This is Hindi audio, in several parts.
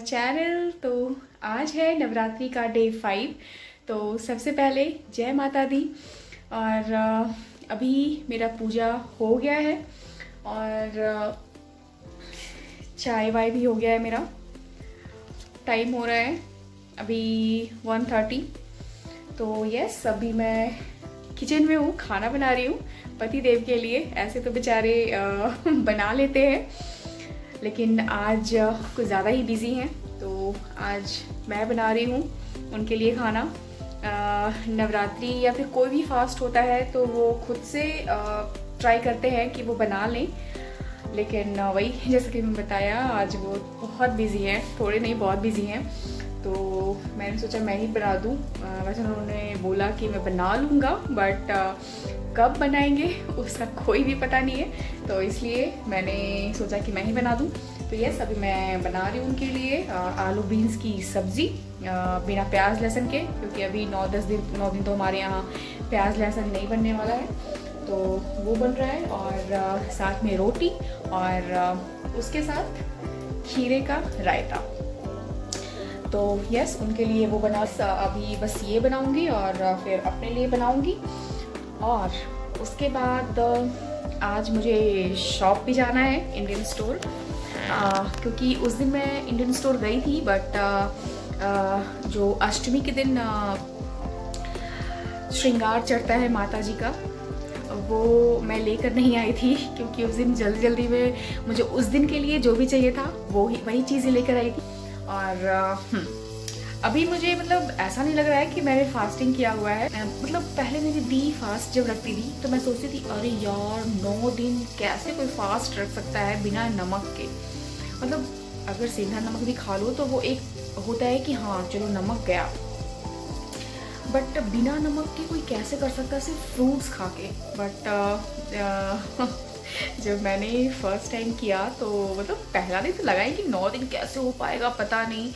चैनल। तो आज है नवरात्रि का डे फाइव तो सबसे पहले जय माता दी। और अभी मेरा पूजा हो गया है। और चाय वाय भी हो गया है मेरा। टाइम हो रहा है अभी वन थर्टी तो यस अभी मैं किचन में हूँ, खाना बना रही हूँ। पति देव के लिए ऐसे तो बेचारे बना लेते हैं। लेकिन आज कुछ ज़्यादा ही बिज़ी हैं तो आज मैं बना रही हूँ उनके लिए खाना। नवरात्रि या फिर कोई भी फास्ट होता है तो वो खुद से ट्राई करते हैं कि वो बना लें। लेकिन वही, जैसे कि मैंने बताया, आज वो बहुत बिज़ी हैं, थोड़े नहीं, बहुत बिज़ी हैं। तो मैंने सोचा मैं ही बना दूँ। वैसे उन्होंने बोला कि मैं बना लूँगा बट कब बनाएँगे, उसका कोई भी पता नहीं है। तो इसलिए मैंने सोचा कि मैं ही बना दूँ। तो यस अभी मैं बना रही हूँ उनके लिए आलू बीन्स की सब्ज़ी बिना प्याज, लहसुन के, क्योंकि अभी नौ, दस दिन, नौ दिन तो हमारे यहाँ प्याज, लहसुन नहीं बनने वाला है। तो वो बन रहा है और साथ में रोटी और उसके साथ खीरे का रायता। तो यस उनके लिए वो बना, अभी बस ये बनाऊँगी और फिर अपने लिए बनाऊँगी। और उसके बाद आज मुझे शॉप भी जाना है इंडियन स्टोर आ, क्योंकि उस दिन मैं इंडियन स्टोर गई थी बट आ, जो अष्टमी के दिन श्रृंगार चढ़ता है माता जी का वो मैं लेकर नहीं आई थी क्योंकि उस दिन जल्दी जल्दी में मुझे उस दिन के लिए जो भी चाहिए था वो ही वही चीज़ें लेकर आई थी। और हम्म, अभी मुझे मतलब ऐसा नहीं लग रहा है कि मैंने फास्टिंग किया हुआ है। मतलब पहले मेरी दी फास्ट जब रखती थी तो मैं सोचती थी, अरे यार, नौ दिन कैसे कोई फास्ट रख सकता है बिना नमक के? मतलब अगर सेंधा नमक भी खा लो तो वो एक होता है कि हाँ चलो नमक गया। बट बिना नमक के कोई कैसे कर सकता है? सिर्फ़ फ्रूट्स खा के। बट जब मैंने फ़र्स्ट टाइम किया तो मतलब पहला दिन तो लगा है कि नौ दिन कैसे हो पाएगा, पता नहीं।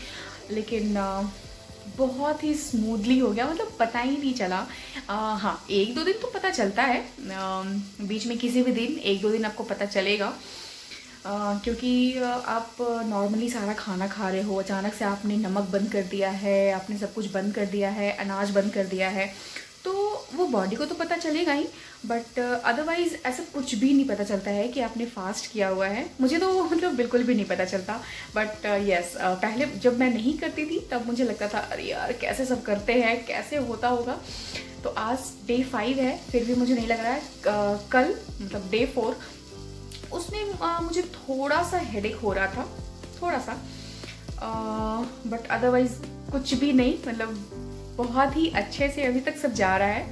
लेकिन बहुत ही स्मूथली हो गया मतलब पता ही नहीं चला। आ, हाँ एक दो दिन तो पता चलता है। आ, बीच में किसी भी दिन एक दो दिन आपको पता चलेगा। आ, क्योंकि आप नॉर्मली सारा खाना खा रहे हो अचानक से आपने नमक बंद कर दिया है आपने सब कुछ बंद कर दिया है अनाज बंद कर दिया है। तो वो बॉडी को तो पता चलेगा ही बट अदरवाइज़ ऐसा कुछ भी नहीं पता चलता है कि आपने फास्ट किया हुआ है। मुझे तो मतलब बिल्कुल भी नहीं पता चलता। बट यस uh, uh, पहले जब मैं नहीं करती थी तब मुझे लगता था अरे यार कैसे सब करते हैं? कैसे होता होगा? तो आज डे फाइव है फिर भी मुझे नहीं लग रहा है। uh, कल मतलब डे फोर उसमें uh, मुझे थोड़ा सा हेडेक हो रहा था थोड़ा सा बट अदरवाइज़ कुछ भी नहीं मतलब बहुत ही अच्छे से अभी तक सब जा रहा है।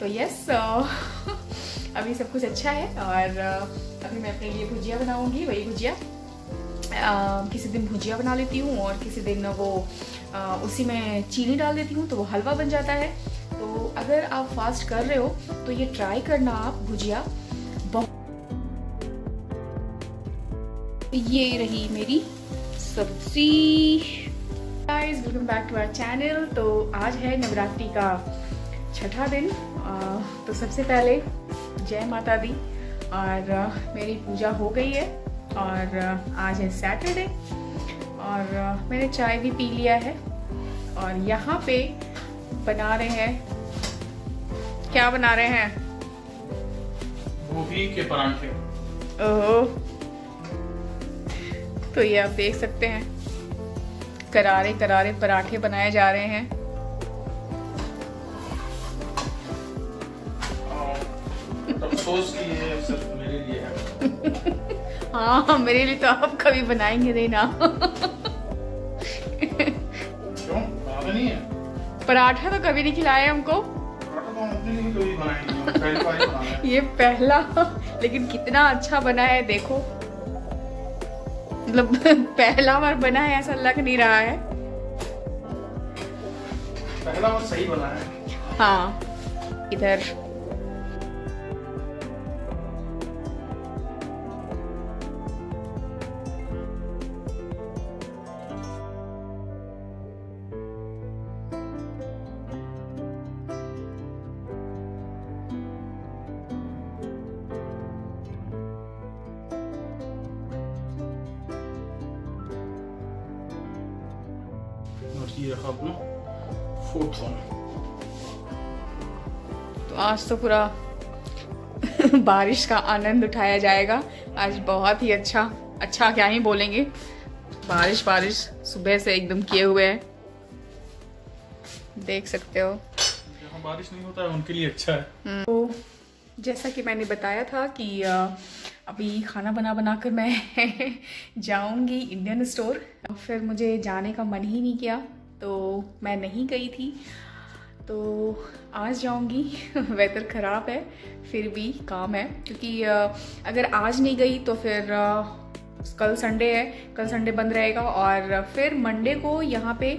तो यस अभी सब कुछ अच्छा है और अभी मैं अपने लिए भुजिया बनाऊँगी वही भुजिया। किसी दिन भुजिया बना लेती हूँ और किसी दिन वो आ, उसी में चीनी डाल देती हूँ तो वो हलवा बन जाता है। तो अगर आप फास्ट कर रहे हो तो ये ट्राई करना आप भुजिया। ये रही मेरी सब्ज़ी। Guys welcome back to our channel तो आज है नवरात्रि का छठा दिन। तो सबसे पहले जय माता दी। और मेरी पूजा हो गई है। और आज है सैटरडे। और मैंने चाय भी पी लिया है। और यहाँ पे बना रहे हैं। क्या बना रहे हैं? गोभी के परांठे। ओह। तो ये आप देख सकते हैं। करारे करारे पराठे बनाए जा रहे हैं। मेरे लिए हाँ। मेरे लिए तो आप कभी बनाएँगे नहीं है। पराठा तो कभी नहीं खिलाया हमको। तो ये पहला लेकिन कितना अच्छा बना है देखो। मतलब पहला बार बना है ऐसा लग नहीं रहा है। पहला बार सही बना है। हाँ इधर। ये अपना फोर्थ वन तो आज तो पूरा बारिश का आनंद उठाया जाएगा। आज बहुत ही अच्छा अच्छा क्या ही बोलेंगे। बारिश बारिश सुबह से एकदम किए हुए है। देख सकते हो। बारिश नहीं होता है उनके लिए अच्छा है। तो जैसा कि मैंने बताया था कि अभी खाना बना बना कर मैं जाऊँगी इंडियन स्टोर फिर मुझे जाने का मन ही नहीं किया। तो मैं नहीं गई थी। तो आज जाऊँगी। वेदर ख़राब है फिर भी काम है। क्योंकि अगर आज नहीं गई तो फिर कल संडे है कल संडे बंद रहेगा और फिर मंडे को यहाँ पे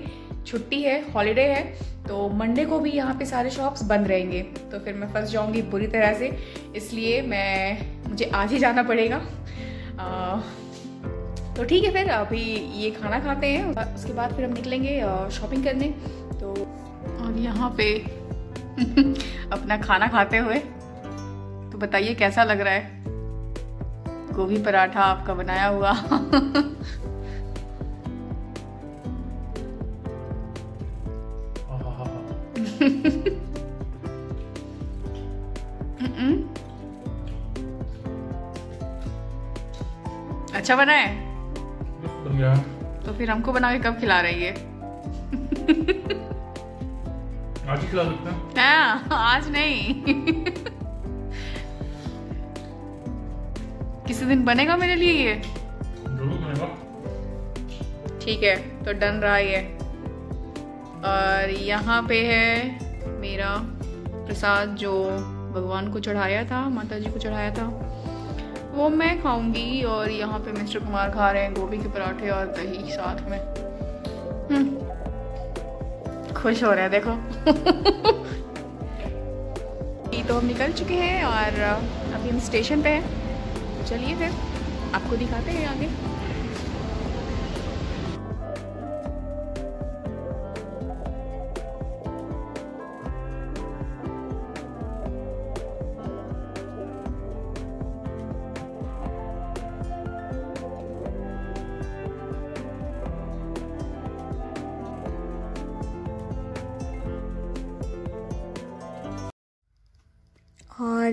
छुट्टी है हॉलीडे है। तो मंडे को भी यहाँ पे सारे शॉप्स बंद रहेंगे। तो फिर मैं फंस जाऊँगी बुरी तरह से। इसलिए मैं मुझे आज ही जाना पड़ेगा। आ, तो ठीक है फिर, अभी ये खाना खाते हैं, उसके बाद फिर हम निकलेंगे शॉपिंग करने। तो और यहाँ पे अपना खाना खाते हुए तो बताइए कैसा लग रहा है? गोभी पराठा आपका बनाया हुआ। अच्छा बना है? गया तो फिर हमको बना के कब खिला रही है आज ही खिला सकते हैं। हाँ, आज नहीं। किसी दिन बनेगा मेरे लिए ये? ठीक है तो डन रहा ये। और यहाँ पे है मेरा प्रसाद जो भगवान को चढ़ाया था माता जी को चढ़ाया था। वो मैं खाऊँगी और यहाँ पे मिस्टर कुमार खा रहे हैं, गोभी के पराठे और दही साथ में। हम्म। खुश हो रहे हैं, देखो। तो हम निकल चुके हैं और अभी हम स्टेशन पे हैं। चलिए फिर, आपको दिखाते हैं आगे।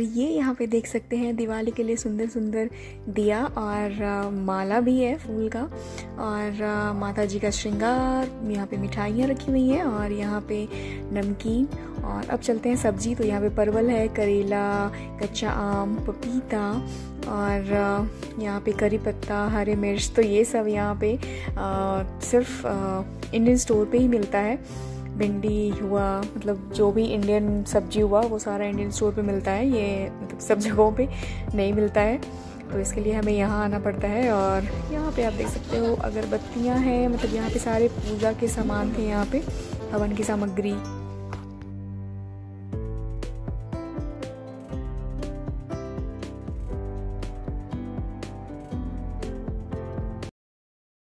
और ये यहाँ पे देख सकते हैं दिवाली के लिए सुंदर सुंदर दिया और माला भी है फूल का और माता जी का श्रृंगार यहाँ पे मिठाइयाँ रखी हुई हैं और यहाँ पे नमकीन और अब चलते हैं सब्ज़ी तो यहाँ पे परवल है करेला कच्चा आम पपीता और यहाँ पे करी पत्ता हरे मिर्च तो ये सब यहाँ पे आ, सिर्फ़ इंडियन स्टोर पे ही मिलता है। भिंडी हुआ मतलब जो भी इंडियन सब्ज़ी हुआ, वो सारा इंडियन स्टोर पे मिलता है। ये मतलब सब जगहों पे नहीं मिलता है। तो इसके लिए हमें यहाँ आना पड़ता है और यहाँ पे आप देख सकते हो, अगरबत्तियाँ हैं मतलब यहाँ पे सारे पूजा के सामान थे यहाँ पे, हवन की सामग्री।